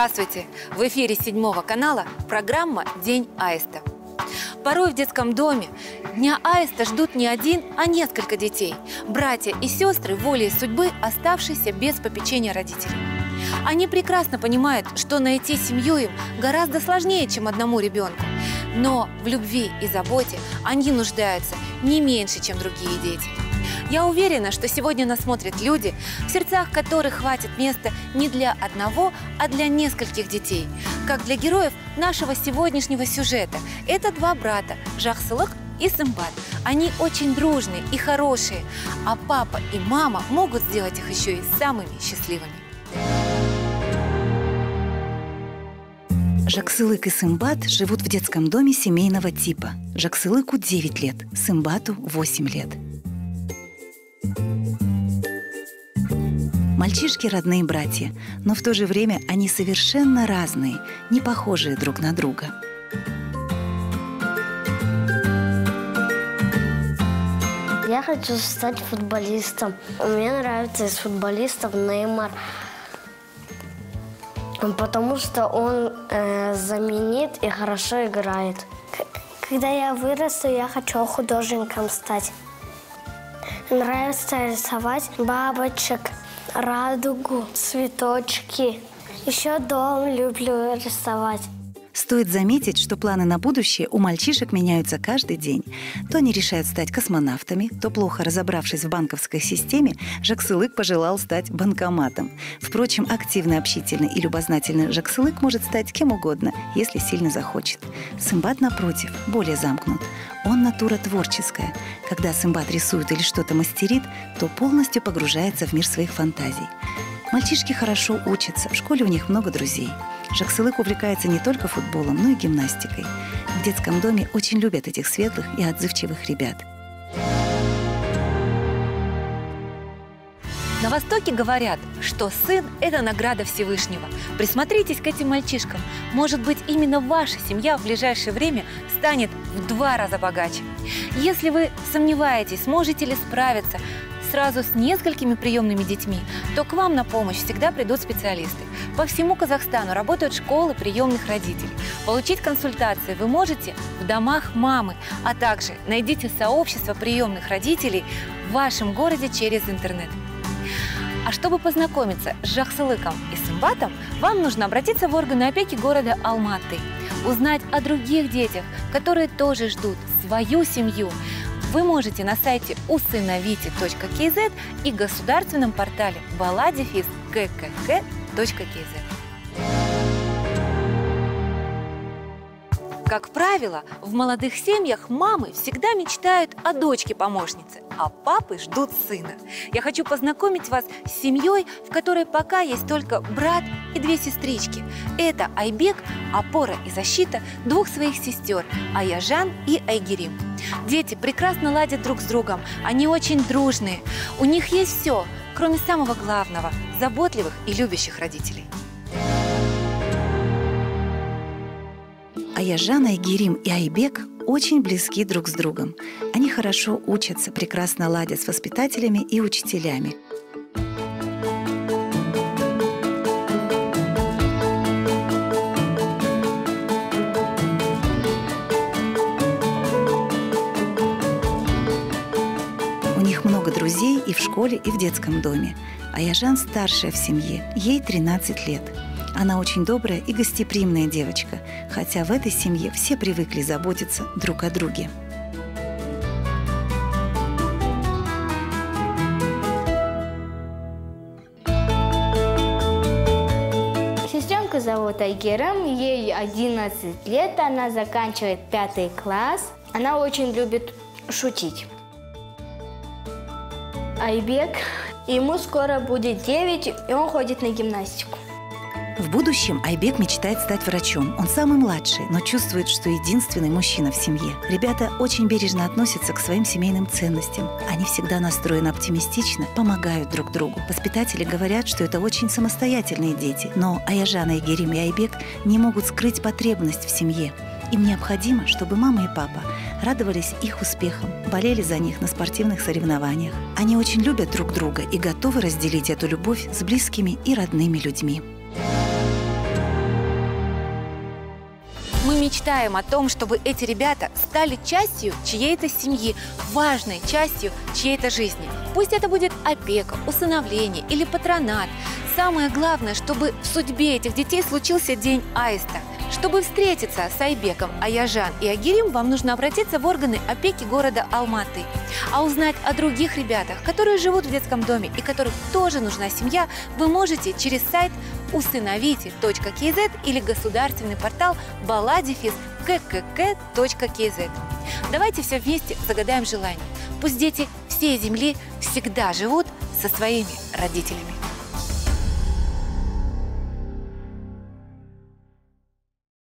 Здравствуйте! В эфире седьмого канала программа «День аиста». Порой в детском доме Дня аиста ждут не один, а несколько детей – братья и сестры волей судьбы, оставшиеся без попечения родителей. Они прекрасно понимают, что найти семью им гораздо сложнее, чем одному ребенку. Но в любви и заботе они нуждаются не меньше, чем другие дети. Я уверена, что сегодня нас смотрят люди, в сердцах которых хватит места не для одного, а для нескольких детей. Как для героев нашего сегодняшнего сюжета. Это два брата – Жахсылык и Сымбат. Они очень дружные и хорошие, а папа и мама могут сделать их еще и самыми счастливыми. Жаксылык и Сымбат живут в детском доме семейного типа. Жаксылыку 9 лет, Сымбату 8 лет. Мальчишки – родные братья, но в то же время они совершенно разные, не похожие друг на друга. Я хочу стать футболистом. Мне нравится из футболистов Неймар, потому что он э, знаменит и хорошо играет. Когда я вырасту, я хочу художником стать. Нравится рисовать бабочек, радугу, цветочки. Еще дом люблю рисовать. Стоит заметить, что планы на будущее у мальчишек меняются каждый день. То они решают стать космонавтами, то, плохо разобравшись в банковской системе, Жаксылык пожелал стать банкоматом. Впрочем, активно общительный и любознательный Жаксылык может стать кем угодно, если сильно захочет. Сымбат, напротив, более замкнут. Он натура творческая. Когда Сымбат рисует или что-то мастерит, то полностью погружается в мир своих фантазий. Мальчишки хорошо учатся, в школе у них много друзей. Жаксылык увлекается не только футболом, но и гимнастикой. В детском доме очень любят этих светлых и отзывчивых ребят. На Востоке говорят, что сын – это награда Всевышнего. Присмотритесь к этим мальчишкам. Может быть, именно ваша семья в ближайшее время станет в два раза богаче. Если вы сомневаетесь, сможете ли справиться сразу с несколькими приемными детьми, то к вам на помощь всегда придут специалисты. По всему Казахстану работают школы приемных родителей. Получить консультации вы можете в домах мамы, а также найдите сообщество приемных родителей в вашем городе через интернет. А чтобы познакомиться с Жахсылыком и Сымбатом, вам нужно обратиться в органы опеки города Алматы, узнать о других детях, которые тоже ждут свою семью. Вы можете на сайте усыновите.кз и государственном портале baladefis.kkk.kz. Как правило, в молодых семьях мамы всегда мечтают о дочке-помощнице, а папы ждут сына. Я хочу познакомить вас с семьей, в которой пока есть только брат и две сестрички. Это Айбек, опора и защита двух своих сестер – Аяжан и Айгерим. Дети прекрасно ладят друг с другом, они очень дружные. У них есть все, кроме самого главного – заботливых и любящих родителей. Аяжан, Айгерим и Айбек очень близки друг с другом. Они хорошо учатся, прекрасно ладят с воспитателями и учителями. Много друзей и в школе, и в детском доме. Аяжан старшая в семье, ей 13 лет – она очень добрая и гостеприимная девочка, хотя в этой семье все привыкли заботиться друг о друге. Сестренку зовут Айгерам, ей 11 лет, она заканчивает пятый класс. Она очень любит шутить. Айбек, ему скоро будет 9, и он ходит на гимнастику. В будущем Айбек мечтает стать врачом. Он самый младший, но чувствует, что единственный мужчина в семье. Ребята очень бережно относятся к своим семейным ценностям. Они всегда настроены оптимистично, помогают друг другу. Воспитатели говорят, что это очень самостоятельные дети. Но Аяжана, Игерим и Айбек не могут скрыть потребность в семье. Им необходимо, чтобы мама и папа радовались их успехам, болели за них на спортивных соревнованиях. Они очень любят друг друга и готовы разделить эту любовь с близкими и родными людьми. мечтаем о том, чтобы эти ребята стали частью чьей-то семьи, важной частью чьей-то жизни. Пусть это будет опека, усыновление или патронат. Самое главное, чтобы в судьбе этих детей случился день аиста. Чтобы встретиться с Айбеком, Аяжан и Агирим, вам нужно обратиться в органы опеки города Алматы. А узнать о других ребятах, которые живут в детском доме и которых тоже нужна семья, вы можете через сайт усыновите.кз или государственный портал baladefis.ккк.кз. Давайте все вместе загадаем желание. Пусть дети всей земли всегда живут со своими родителями.